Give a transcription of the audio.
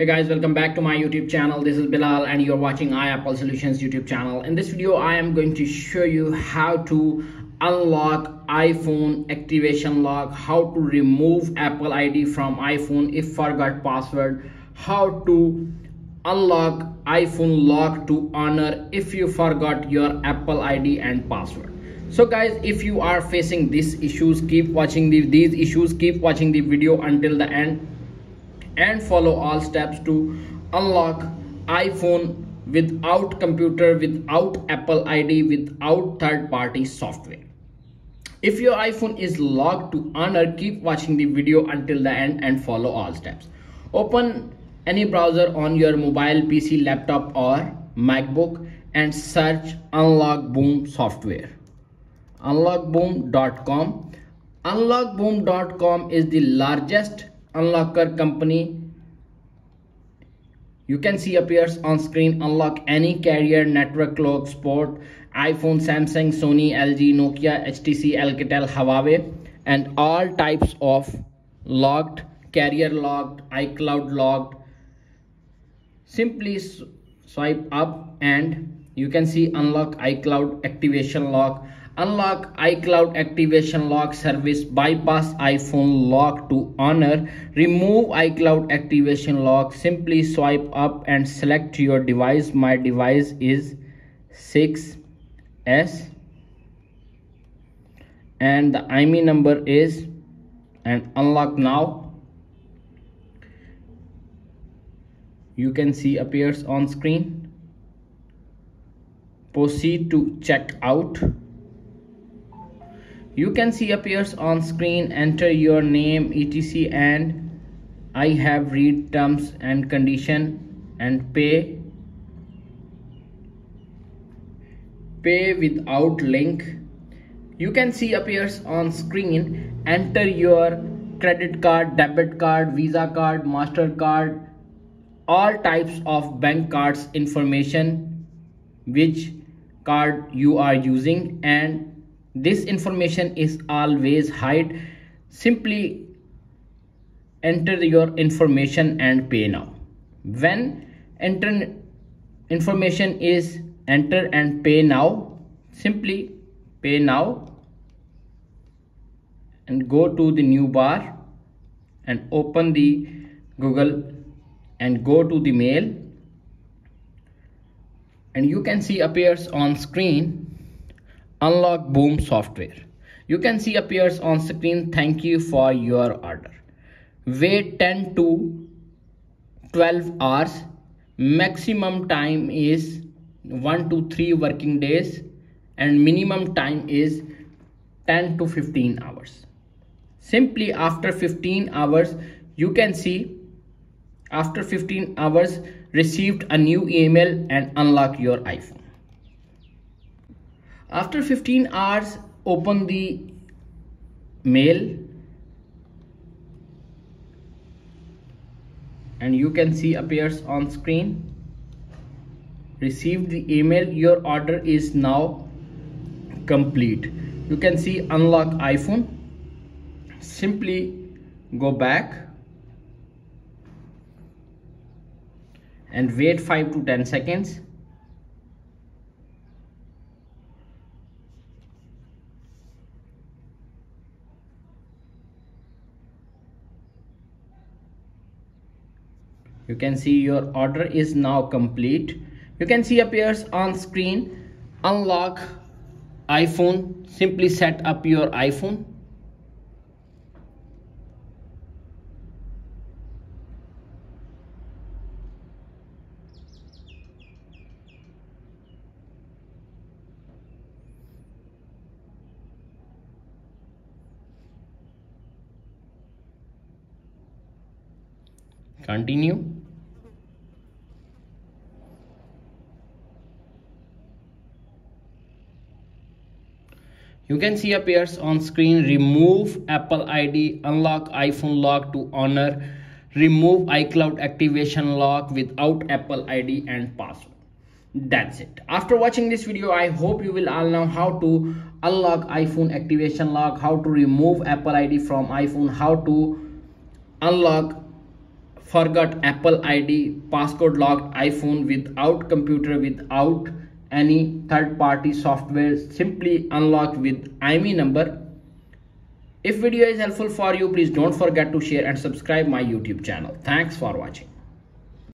Hey guys, welcome back to my YouTube channel. This is Bilal and you're watching iApple Solutions YouTube channel. In this video, I am going to show you how to unlock iPhone activation lock, how to remove Apple ID from iPhone if forgot password, how to unlock iPhone lock to owner if you forgot your Apple ID and password. So guys, if you are facing these issues, keep watching the, these issues, keep watching the video until the end and follow all steps to unlock iPhone without computer, without Apple ID, without third party software. If your iPhone is locked to owner, keep watching the video until the end and follow all steps. Open any browser on your mobile PC, laptop or MacBook and search unlock boom software unlockboom.com unlockboom.com is the largest unlocker company. You can see appears on screen unlock any carrier network lock sport iphone samsung sony lg nokia htc alcatel huawei and all types of locked carrier locked icloud locked. Simply swipe up and you can see unlock icloud activation lock Unlock iCloud activation lock service. Bypass iPhone lock to owner. Remove iCloud activation lock. Simply swipe up and select your device. My device is 6S and the IMEI number is and unlock now. You can see appears on screen. Proceed to check out you can see appears on screen enter your name etc and i have read terms and condition and pay. Pay without link. You can see appears on screen enter your credit card debit card visa card mastercard all types of bank cards information which card you are using and this information is always hide. Simply enter your information and pay now. When enter information is enter and pay now simply pay now and go to the new bar and open the google and go to the mail. And you can see appears on screen unlock boom software. You can see appears on screen. Thank you for your order. Wait 10 to 12 hours. Maximum time is 1 to 3 working days and minimum time is 10 to 15 hours. Simply after 15 hours you can see after 15 hours received a new email and unlock your iphone after 15 hours open the mail and you can see appears on screen. Received the email. Your order is now complete. You can see unlock iphone. Simply go back and wait 5 to 10 seconds you can see your order is now complete. You can see appears on screen. Unlock iphone. Simply set up your iphone. Continue you can see appears on screen remove apple id unlock iphone lock to owner remove icloud activation lock without apple id and password. That's it. After watching this video i hope you will all know how to unlock iphone activation lock how to remove apple id from iphone how to unlock forgot apple id passcode locked iphone without computer without any third party software simply unlock with ime number. If video is helpful for you please don't forget to share and subscribe my youtube channel. Thanks for watching